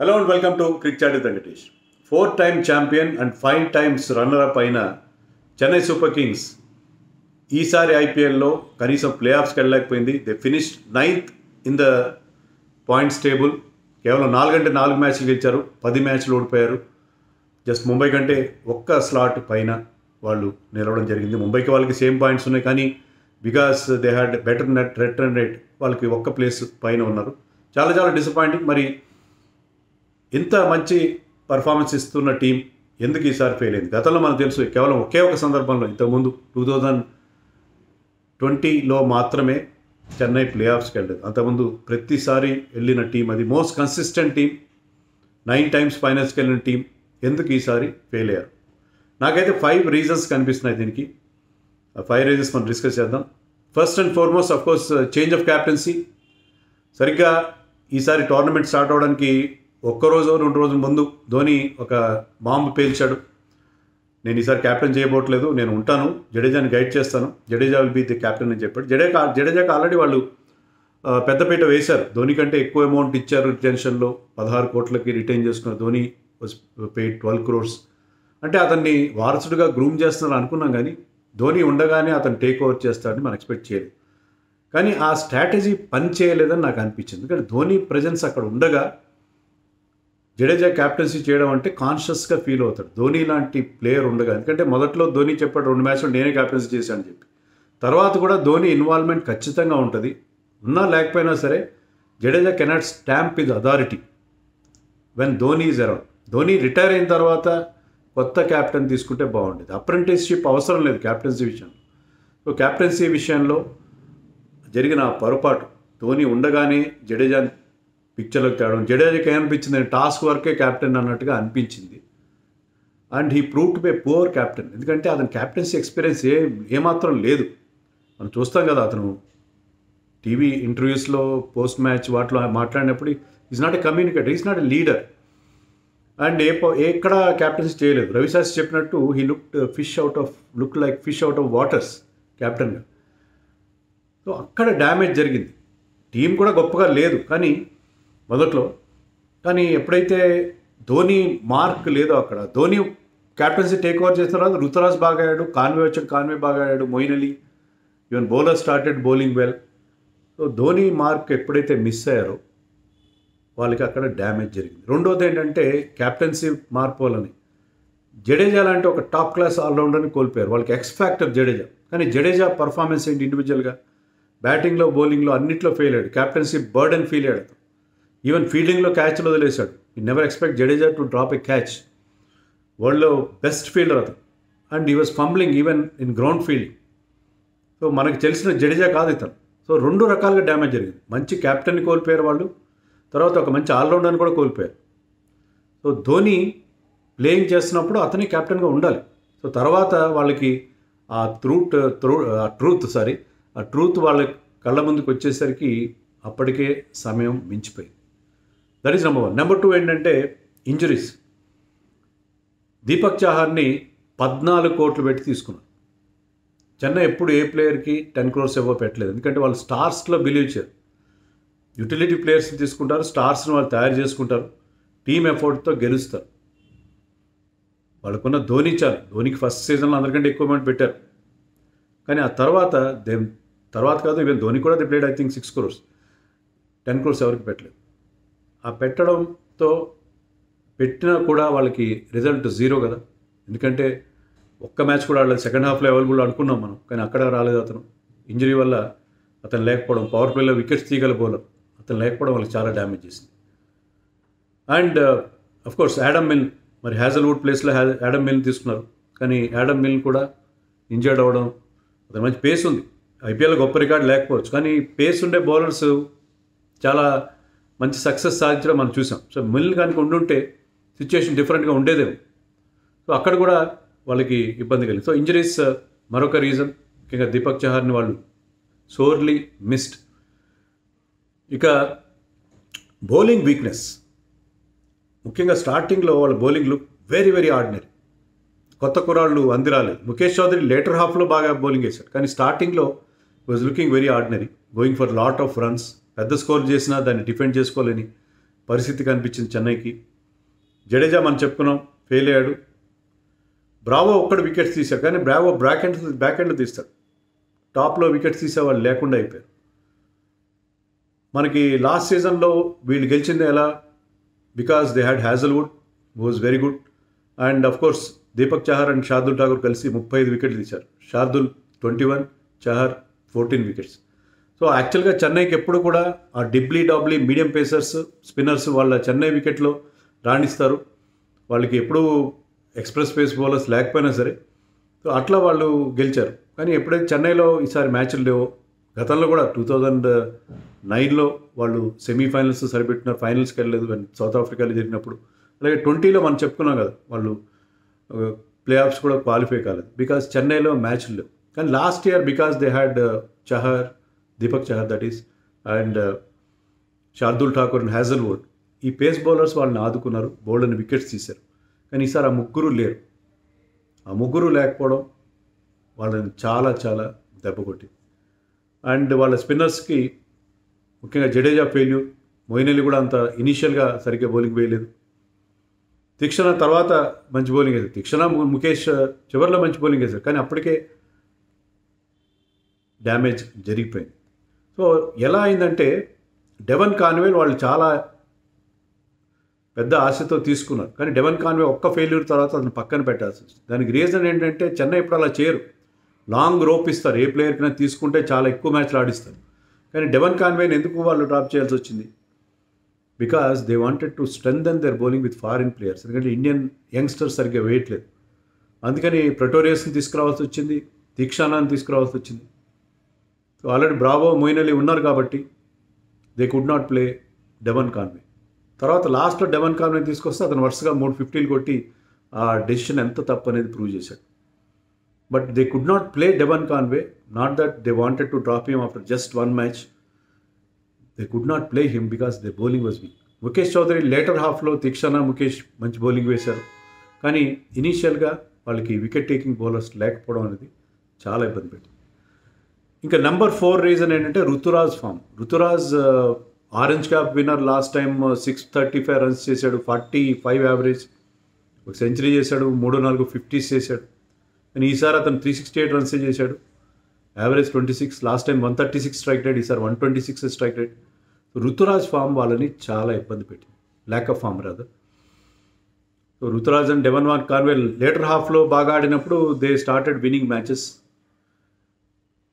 Hello and welcome to క్రిక్చాటి Venkatesh four time champion and five times runner up అయిన Chennai super kings ఈసారి ఐపీఎల్లో కనీసం play ఆఫ్స్కి వెళ్ళలేకపోయింది. They finish ninth in the points table కేవలం నాలుగంటే నాలుగు మ్యాచ్లు గెలిచారు. పది మ్యాచ్లు ఓడిపోయారు. జస్ట్ ముంబై కంటే ఒక్క స్లాట్ పైన వాళ్ళు నిలవడం జరిగింది. ముంబైకి వాళ్ళకి సేమ్ పాయింట్స్ ఉన్నాయి. కానీ because they had better net return rate వాళ్ళకి ఒక్క ప్లేస్ పైన ఉన్నారు. చాలా చాలా డిసప్పాయింటింగ్ మరి ఇంత మంచి పర్ఫార్మెన్స్ ఇస్తున్న టీం ఎందుకు ఈసారి ఫెయిల్ అయింది? గతంలో మనకు తెలుసు కేవలం ఒకే ఒక సందర్భంలో ఇంతకుముందు టూ థౌజండ్ ట్వంటీలో మాత్రమే చెన్నై ప్లే ఆఫ్స్కి వెళ్ళలేదు. అంతకుముందు ప్రతిసారి వెళ్ళిన టీం అది most consistent team nine times ఫైనల్స్కి వెళ్ళిన టీం ఎందుకు ఈసారి ఫెయిల్ అయ్యారు? నాకైతే ఫైవ్ రీజన్స్ కనిపిస్తున్నాయి దీనికి. ఆ ఫైవ్ రీజన్స్ మనం డిస్కస్ చేద్దాం. First and foremost of course change of captaincy సరిగ్గా ఈసారి టోర్నమెంట్ స్టార్ట్ అవడానికి ఒక్కరోజు రెండు రోజుల ముందు ధోని ఒక బాంబు పేల్చాడు. నేను ఈసారి క్యాప్టెన్ చేయబోట్లేదు నేను ఉంటాను జడేజాని గైడ్ చేస్తాను Jadeja will be the captain అని చెప్పాడు. జడేజా జడేజాకి ఆల్రెడీ వాళ్ళు పెద్దపీట వేశారు. ధోని కంటే ఎక్కువ అమౌంట్ ఇచ్చారు రిటెన్షన్లో పదహారు కోట్లకి రిటైన్ చేసుకున్న ధోని పే ట్వెల్వ్ క్రోర్స్ అంటే అతన్ని వారసుడిగా గ్రూమ్ చేస్తున్నారు అనుకున్నాం కానీ ధోని ఉండగానే అతను టేక్ ఓవర్ చేస్తాడని మనం ఎక్స్పెక్ట్ చేయలేదు. కానీ ఆ స్ట్రాటజీ పని చేయలేదని నాకు అనిపించింది. ఎందుకంటే ధోని ప్రజెన్స్ అక్కడ ఉండగా జడేజా క్యాప్టెన్సీ చేయడం అంటే కాన్షియస్గా ఫీల్ అవుతాడు. ధోని లాంటి ప్లేయర్ ఉండగా ఎందుకంటే మొదట్లో ధోని చెప్పాడు రెండు మ్యాచ్లు నేనే క్యాప్టెన్సీ చేశాను అని చెప్పి. తర్వాత కూడా ధోని ఇన్వాల్వ్మెంట్ ఖచ్చితంగా ఉంటుంది. ఉన్నా లేకపోయినా సరే Jadeja cannot stamp his authority when Dhoni is around Dhoni retire అయిన తర్వాత కొత్త క్యాప్టెన్ తీసుకుంటే బాగుండేది. అప్రెంటిస్షిప్ అవసరం లేదు క్యాప్టెన్సీ విషయంలో. సో క్యాప్టెన్సీ విషయంలో జరిగిన పొరపాటు ధోని ఉండగానే జడేజా పిక్చర్లోకి తేవడం జడేజాకి ఏమనిపించింది? టాస్క్ వర్కే క్యాప్టెన్ అన్నట్టుగా అనిపించింది. And he prove to be poor captain ఎందుకంటే అతని క్యాప్టెన్సీ ఎక్స్పీరియన్స్ ఏ ఏమాత్రం లేదు. మనం చూస్తాం కదా అతను టీవీ ఇంటర్వ్యూస్లో పోస్ట్ మ్యాచ్ వాటిలో మాట్లాడినప్పుడు is not a communicator is not a leader and ఏ ఎక్కడ క్యాప్టెన్సీ చేయలేదు. రవిశాస్త్రి చెప్పినట్టు he look fish out of look like fish out of waters క్యాప్టెన్గా so అక్కడ డ్యామేజ్ జరిగింది. టీం కూడా గొప్పగా లేదు. కానీ మొదట్లో. కానీ ఎప్పుడైతే ధోని మార్క్ లేదో అక్కడ ధోని క్యాప్టెన్సీ టేక్ ఓవర్ చేసిన తర్వాత రుతురాజ్ బాగా ఆడాడు కాన్వే వచ్చాడు కాన్వే బాగా ఆడాడు Moeen Ali even bowler started bowling well so Dhoni mark ఎప్పుడైతే మిస్ అయ్యారో వాళ్ళకి అక్కడ డ్యామేజ్ జరిగింది. రెండోది ఏంటంటే క్యాప్టెన్సీ మార్పు వలని జడేజా లాంటి ఒక టాప్ క్లాస్ ఆల్రౌండర్ని కోల్పోయారు. వాళ్ళకి ఎక్స్ ఫ్యాక్టర్ జడేజా. కానీ జడేజా పర్ఫార్మెన్స్ ఏంటి ఇండివిజువల్గా బ్యాటింగ్లో బౌలింగ్లో అన్నిట్లో ఫెయిల్ అయ్యాడు. క్యాప్టెన్సీ బర్డెన్ ఫీల్ అయ్యాడు ఈవెన్ ఫీల్డింగ్లో క్యాచ్లు వదిలేశాడు. He never expect Jadeja to drop a catch వరల్డ్లో బెస్ట్ ఫీల్డర్ అతను. And he was fumbling even in ground fielding so మనకు తెలిసిన జడేజా కాదు ఇతను. సో రెండు రకాలుగా డ్యామేజ్ జరిగింది. మంచి క్యాప్టెన్ని కోల్పోయారు వాళ్ళు. తర్వాత ఒక మంచి ఆల్రౌండర్ని కూడా కోల్పోయారు. సో ధోని ప్లేయింగ్ చేస్తున్నప్పుడు అతనే కెప్టెన్గా ఉండాలి. సో తర్వాత వాళ్ళకి ఆ త్రూట్ త్రూ ఆ ట్రూత్ సారీ ఆ ట్రూత్ వాళ్ళ కళ్ళ ముందుకు వచ్చేసరికి అప్పటికే సమయం మించిపోయింది. That is number one number two ఏంటంటే ఇంజరీస్ దీపక్ చాహర్ని పద్నాలుగు కోట్లు పెట్టి తీసుకున్నారు చెన్నై ఎప్పుడు ఏ ప్లేయర్కి టెన్ క్రోర్స్ ఎవో పెట్టలేదు. ఎందుకంటే వాళ్ళు స్టార్స్లో బిలీవ్ చేయరు. యూటిలిటీ ప్లేయర్స్ని తీసుకుంటారు స్టార్స్ని వాళ్ళు తయారు చేసుకుంటారు. టీమ్ ఎఫర్ట్తో గెలుస్తారు. వాళ్ళకున్న ధోని చాలు. ధోనికి ఫస్ట్ సీజన్లో అందరికంటే ఎక్కువ అమౌంట్ పెట్టారు. కానీ ఆ తర్వాత దే తర్వాత కాదు ఈవెన్ ధోని కూడా the played I think six crores ten crores ఎవరికి పెట్టలేదు. ఆ పెట్టడంతో పెట్టినా కూడా వాళ్ళకి రిజల్ట్ జీరో కదా. ఎందుకంటే ఒక్క మ్యాచ్ కూడా ఆడలేదు. సెకండ్ హాఫ్లో అవైలబుల్ అనుకున్నాం మనం. కానీ అక్కడ రాలేదు అతను. ఇంజరీ వల్ల అతను లేకపోవడం పవర్ ప్లేలో వికెట్స్ తీయగల బౌలర్ అతను లేకపోవడం వాళ్ళకి చాలా డ్యామేజ్ చేసింది. అండ్ కోర్స్ యాడమ్ మిల్ మరి హ్యాజల్వుడ్ ప్లేస్లో హ్యా యాడమ్ మిల్ని తీసుకున్నారు. కానీ యాడమ్ మిల్ కూడా ఇంజర్డ్ అవ్వడం అతను మంచి పేస్ ఉంది. ఐపీఎల్ గొప్ప రికార్డ్ లేకపోవచ్చు. కానీ పేస్ ఉండే బౌలర్స్ చాలా మంచి సక్సెస్ సాధించడం మనం చూసాం. సో మిల్ కనుక ఉండుంటే సిచ్యువేషన్ డిఫరెంట్గా ఉండేదేమో. సో అక్కడ కూడా వాళ్ళకి ఇబ్బంది కలిగింది. సో ఇంజరీస్ uh, మరొక రీజన్ ముఖ్యంగా దీపక్ చహార్ని వాళ్ళు సోర్లీ మిస్డ్. ఇక బౌలింగ్ వీక్నెస్. ముఖ్యంగా స్టార్టింగ్లో వాళ్ళ bowling look very very ordinary. కొత్త కురాళ్ళు అందిరాలేదు ముఖేష్ చౌదరి లేటర్ హాఫ్లో బాగా బౌలింగ్ వేశాడు. కానీ స్టార్టింగ్లో was looking very ordinary going for lot of runs. పెద్ద స్కోర్ చేసినా దాన్ని డిఫెండ్ చేసుకోలేని పరిస్థితి కనిపించింది చెన్నైకి. జడేజా మనం చెప్పుకున్నాం ఫెయిల్ అయ్యాడు. బ్రావో ఒక్కడు వికెట్స్ తీశాడు కానీ బ్రావో బ్రాక్ ఎండ్ బ్యాక్ ఎండ్ తీస్తాడు. టాప్లో వికెట్స్ తీసేవాళ్ళు లేకుండా అయిపోయారు. మనకి లాస్ట్ సీజన్లో వీళ్ళు గెలిచింది ఎలా? Because they had Hazlewood was very good. And of course Deepak Chahar and Shardul Thakur కలిసి ముప్పై ఐదు వికెట్లు తీశారు. Shardul twenty one Chahar fourteen wickets. So యాక్చువల్గా చెన్నైకి ఎప్పుడు కూడా ఆ dibbly dobbly medium pacers spinners వాళ్ళ చెన్నై వికెట్లో రాణిస్తారు. వాళ్ళకి ఎప్పుడూ ఎక్స్ప్రెస్ పేస్ బౌలర్స్ లేకపోయినా సరే. సో అట్లా వాళ్ళు గెలిచారు. కానీ ఎప్పుడైతే చెన్నైలో ఈసారి మ్యాచ్లు లేవో గతంలో కూడా టూ థౌజండ్ నైన్లో వాళ్ళు సెమీఫైనల్స్ సరిపెట్టినారు. ఫైనల్స్కి వెళ్ళలేదు. సౌత్ ఆఫ్రికాలో జరిగినప్పుడు. అలాగే ట్వంటీలో మనం చెప్పుకున్నాం కదా వాళ్ళు ప్లే ఆఫ్స్ కూడా క్వాలిఫై కాలేదు. బికాస్ చెన్నైలో మ్యాచ్లు లేవు. కానీ last year because they had Chahar Deepak Chahar that is and Shardul Thakur and Hazlewood ఈ పేస్ బౌలర్స్ వాళ్ళని ఆదుకున్నారు. బౌలర్ని వికెట్స్ తీశారు. కానీ ఈసారి ఆ ముగ్గురు లేరు. ఆ ముగ్గురు లేకపోవడం వాళ్ళని చాలా చాలా దెబ్బ కొట్టింది. అండ్ వాళ్ళ స్పిన్నర్స్కి ముఖ్యంగా జడేజా ఫెయిల్యూర్. మొయిన్ అలీ కూడా అంత ఇనీషియల్గా సరిగ్గా బౌలింగ్ వేయలేదు. తీక్షణ తర్వాత మంచి బౌలింగ్ వేశారు. తీక్షణ ముఖేష్ చివరిలో మంచి బౌలింగ్ వేశారు. కానీ అప్పటికే డ్యామేజ్ జరిగిపోయింది. సో ఎలా అయిందంటే డెవన్ కాన్వేల్ వాళ్ళు చాలా పెద్ద ఆశతో తీసుకున్నారు. కానీ డెవన్ కాన్వే ఒక్క ఫెయిల్యూర్ తర్వాత అతను పక్కన పెట్టాల్సి వచ్చింది. దానికి రీజన్ ఏంటంటే చెన్నై ఇప్పుడు అలా చేయరు. లాంగ్ రోప్ ఇస్తారు. ఏ ప్లేయర్కైనా తీసుకుంటే చాలా ఎక్కువ మ్యాచ్లు ఆడిస్తారు. కానీ డెవన్ కాన్వేని ఎందుకు వాళ్ళు డ్రాప్ చేయాల్సి వచ్చింది? Because they wanted to strengthen their bowling with foreign players ఎందుకంటే ఇండియన్ యంగ్స్టర్స్ సరిగ్గా వేయట్లేదు అందుకని ప్రటోరియస్ని తీసుకురావాల్సి వచ్చింది. దీక్షానాన్ని తీసుకురావాల్సి వచ్చింది. ఆల్రెడీ బ్రావో మొయిన్ అలీ ఉన్నారు కాబట్టి they could not play Devon Conway తర్వాత లాస్ట్లో డెవన్ కాన్వే తీసుకొస్తే అతను వరుసగా మూడు ఫిఫ్టీలు కొట్టి ఆ డెసిషన్ ఎంత తప్పు అనేది ప్రూవ్ చేశాడు. But they could not play Devon Conway not that they wanted to drop him after just one match they could not play him because they bowling was weak Mukesh Chaudhary later హాఫ్లో తీక్షణ ముఖేష్ మంచి bowling వేశారు. కానీ ఇనీషియల్గా వాళ్ళకి wicket taking bowlers లేకపోవడం అనేది చాలా ఇబ్బంది పెట్టింది. ఇంకా నెంబర్ ఫోర్ రీజన్ ఏంటంటే Ruturaj form. Ruturaj orange cap winner last time six thirty five runs చేశాడు ఫార్టీ ఫైవ్ యావరేజ్ ఒక సెంచరీ చేశాడు మూడు నాలుగు ఫిఫ్టీస్ చేశాడు. కానీ ఈసారి అతను త్రీ సిక్స్టీ ఎయిట్ రన్సే చేశాడు? Average twenty six last time one thirty six strike rate ఈసారి one twenty six strike rate Ruturaj form వాళ్ళని చాలా ఇబ్బంది పెట్టింది. ల్యాక్ ఆఫ్ ఫామ్ రాదు సో ఋతురాజ్ అండ్ డెవన్ వాన్ కార్వెల్ లేటర్ హాఫ్లో బాగా ఆడినప్పుడు they started winning matches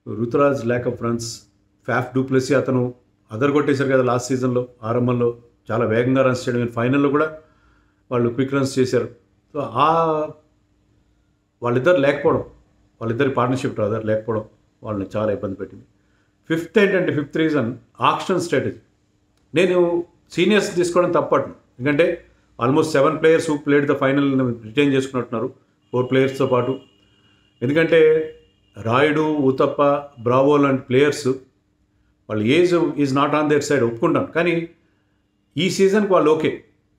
Ruturaj lack of runs Faf du Plessis అతను అదర్ కొట్టేశారు కదా లాస్ట్ సీజన్లో ఆరంభంలో. చాలా వేగంగా రన్స్ చేయడం ఫైనల్లో కూడా వాళ్ళు క్విక్ రన్స్ చేశారు. సో ఆ వాళ్ళిద్దరు లేకపోవడం వాళ్ళిద్దరి పార్ట్నర్షిప్ అదర్ లేకపోవడం వాళ్ళని చాలా ఇబ్బంది పెట్టింది. ఫిఫ్త్ ఏంటంటే ఫిఫ్త్ రీజన్ ఆక్షన్ స్ట్రాటజీ నేను సీనియర్స్ తీసుకోవడం తప్పట్ను ఎందుకంటే almost seven players who played the final retain చేసుకున్నట్టున్నారు. Four ప్లేయర్స్తో పాటు. ఎందుకంటే రాయుడు ఉతప్ప బ్రావో లాంటి ప్లేయర్స్ వాళ్ళ age is not on their side ఒప్పుకుంటాను. కానీ ఈ సీజన్కి వాళ్ళు okay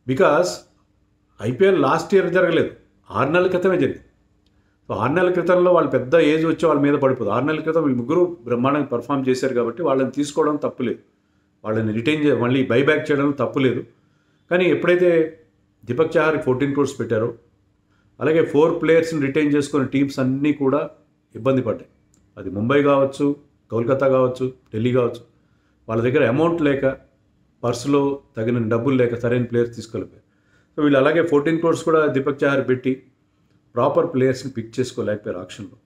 because IPL last year జరగలేదు. ఆరు నెలల క్రితమే జరిగింది. సో ఆరు నెలల క్రితంలో వాళ్ళు పెద్ద ఏజ్ వచ్చి వాళ్ళ మీద పడిపోదు. ఆరు నెలల క్రితం వీళ్ళు ముగ్గురు బ్రహ్మాండంగా పర్ఫామ్ చేశారు కాబట్టి వాళ్ళని తీసుకోవడం తప్పులేదు. వాళ్ళని రిటైన్ చే మళ్ళీ బైబ్యాక్ చేయడం తప్పులేదు. కానీ ఎప్పుడైతే దీపక్ చహార్కి ఫోర్టీన్ క్రోర్స్ పెట్టారో అలాగే ఫోర్ ప్లేయర్స్ని రిటైన్ చేసుకున్న టీమ్స్ అన్నీ కూడా ఇబ్బంది పడ్డాయి. అది ముంబై కావచ్చు కోల్కతా కావచ్చు ఢిల్లీ కావచ్చు. వాళ్ళ దగ్గర అమౌంట్ లేక పర్సులో తగిన డబ్బులు లేక సరైన ప్లేయర్స్ తీసుకోలేకపోయారు. సో వీళ్ళు అలాగే ఫోర్టీన్ క్రోర్స్ కూడా దీపక్ చహార్ పెట్టి ప్రాపర్ ప్లేయర్స్ని పిక్ చేసుకోలేకపోయారు ఆక్షన్లో.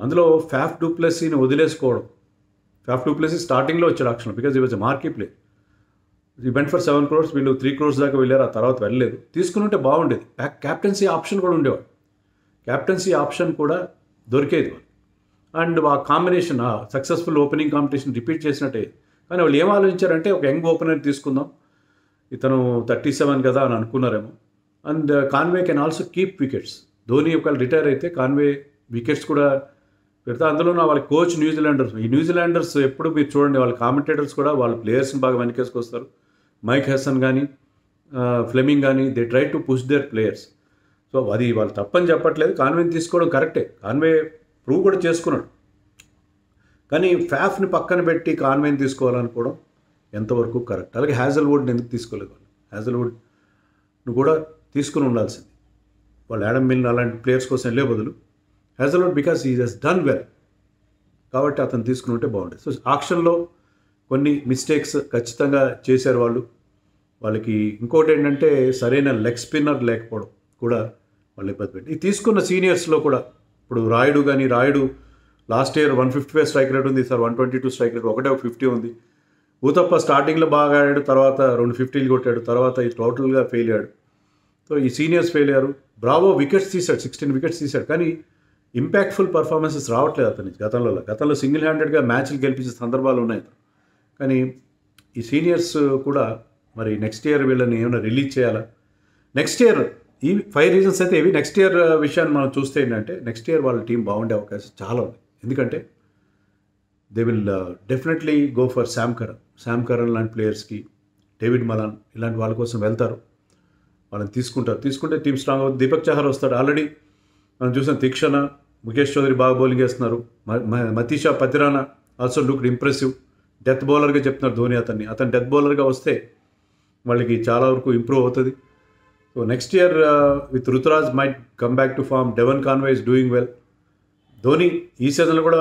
అందులో ఫ్యాఫ్ డూప్లెసీని వదిలేసుకోవడం ఫ్యాఫ్ డూప్లెసీ స్టార్టింగ్లో వచ్చాడు ఆక్షన్లో because he was marquee player he went for seven crores వీళ్ళు త్రీ క్రోర్స్ దాకా వెళ్ళారు ఆ తర్వాత వెళ్ళలేదు. తీసుకుని ఉంటే బాగుండేది. క్యాప్టెన్సీ ఆప్షన్ కూడా ఉండేవాడు. క్యాప్టెన్సీ ఆప్షన్ కూడా దొరికేది అండ్ ఆ కాంబినేషన్ ఆ సక్సెస్ఫుల్ ఓపెనింగ్ కాంపిటీషన్ రిపీట్ చేసినట్టే. కానీ వాళ్ళు ఏం ఆలోచించారంటే ఒక యంగ్ ఓపెనర్ తీసుకుందాం ఇతను థర్టీ సెవెన్ కదా అని అనుకున్నారేమో. And Conway can also keep wickets. Dhoni ఒకవేళ రిటైర్ అయితే కాన్వే వికెట్స్ కూడా పెడతా. అందులో వాళ్ళ కోచ్ న్యూజిలాండర్స్ ఈ న్యూజిలాండర్స్ ఎప్పుడు మీరు చూడండి వాళ్ళ కామెంటేటర్స్ కూడా వాళ్ళ ప్లేయర్స్ని బాగా వెనకేసుకొస్తారు. మైక్ హెసన్ కానీ ఫ్లెమింగ్ కానీ they try to push their players. So అది వాళ్ళు తప్పని చెప్పట్లేదు. కాన్వేని తీసుకోవడం కరెక్టే కాన్వే ప్రూవ్ కూడా చేసుకున్నాడు. కానీ ఫ్యాఫ్ని పక్కన పెట్టి కాన్వేని తీసుకోవాలనుకోవడం ఎంతవరకు కరెక్ట్ అలాగే హ్యాజల్వుడ్ని ఎందుకు తీసుకోలేదు వాళ్ళు? హ్యాజల్వుడ్ను కూడా తీసుకుని ఉండాల్సింది. వాళ్ళు యాడమ్ మిల్ అలాంటి ప్లేయర్స్ కోసం వెళ్ళే బదులు Hazlewood because he he's done well కాబట్టి అతను తీసుకుని ఉంటే బాగుంటుంది సో ఆక్షన్లో కొన్ని మిస్టేక్స్ ఖచ్చితంగా చేశారు వాళ్ళు. వాళ్ళకి ఇంకోటి ఏంటంటే సరైన లెగ్ స్పిన్నర్ లేకపోవడం. కూడా వాళ్ళు ఇబ్బంది పెట్టి ఇది తీసుకున్న సీనియర్స్లో కూడా ఇప్పుడు రాయుడు కానీ Rayudu last year one fifty five strike rate ఉంది sir. One twenty two strike rate ఒకటే ఒక ఫిఫ్టీ ఉంది. ఊతప్ప స్టార్టింగ్లో బాగా ఆడాడు తర్వాత రెండు ఫిఫ్టీలు కొట్టాడు తర్వాత ఈ టోటల్గా ఫెయిల్ అయ్యాడు. సో ఈ సీనియర్స్ ఫెయిల్ అయ్యారు. బ్రావో వికెట్స్ తీశాడు సిక్స్టీన్ వికెట్స్ తీశాడు. కానీ ఇంపాక్ట్ఫుల్ పర్ఫార్మెన్సెస్ రావట్లేదు అతని గతంలో. గతంలో సింగిల్ హ్యాండెడ్గా మ్యాచ్లు గెలిపించే సందర్భాలు ఉన్నాయి. కానీ ఈ సీనియర్స్ కూడా మరి నెక్స్ట్ ఇయర్ వీళ్ళని ఏమైనా రిలీజ్ చేయాలా? నెక్స్ట్ ఇయర్ ఈ ఫైవ్ రీజన్స్ అయితే ఇవి. నెక్స్ట్ ఇయర్ విషయాన్ని మనం చూస్తే ఏంటంటే నెక్స్ట్ ఇయర్ వాళ్ళ టీం బాగుండే అవకాశం చాలా ఉంది. ఎందుకంటే they will definitely go for Sam Curran Sam Curran లాంటి ప్లేయర్స్కి డేవిడ్ మలాన్ ఇలాంటి వాళ్ళ కోసం వెళ్తారు. వాళ్ళని తీసుకుంటారు. తీసుకుంటే టీం స్ట్రాంగ్ అవుతుంది. దీపక్ చహర్ వస్తాడు ఆల్రెడీ మనం చూసిన తీక్షణ ముఖేష్ చౌదరి బాగా బౌలింగ్ వేస్తున్నారు. మ- మ- Matheesha Pathirana also look impressive death బౌలర్గా చెప్తున్నారు ధోని అతన్ని. అతను డెత్ బౌలర్గా వస్తే వాళ్ళకి చాలా వరకు ఇంప్రూవ్ అవుతుంది. So next year with Ruturaj might come back to form Devon Conway is doing well Dhoni ఈ సీజన్లో కూడా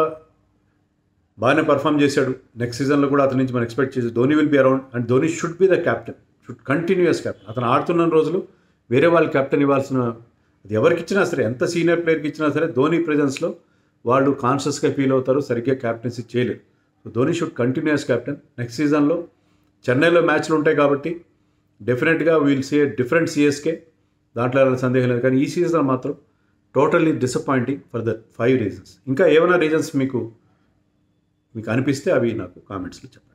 బాగానే పర్ఫామ్ చేశాడు. నెక్స్ట్ సీజన్లో కూడా అతని నుంచి మనం ఎక్స్పెక్ట్ చేసి Dhoni will be around and Dhoni should be the captain should continues captain అతను ఆడుతున్న రోజులు వేరే వాళ్ళు కెప్టెన్ ఇవ్వాల్సిన అది ఎవరికి ఇచ్చినా సరే ఎంత సీనియర్ ప్లేయర్కి ఇచ్చినా సరే ధోని ప్రెజెన్స్లో వాళ్ళు కాన్షియస్గా ఫీల్ అవుతారు సరిగ్గా క్యాప్టెన్సీ చేయలేరు. So Dhoni should continues captain next సీజన్లో చెన్నైలో మ్యాచ్లు ఉంటాయి కాబట్టి డెఫినెట్గా వీల్ సీ డిఫరెంట్ సిఎస్కే దాంట్లో సందేహం లేదు. కానీ ఈ సీజన్ మాత్రం totally disappointing for the five reasons ఇంకా ఏమైనా రీజన్స్ మీకు మీకు అనిపిస్తే అవి నాకు కామెంట్స్లో చెప్పండి.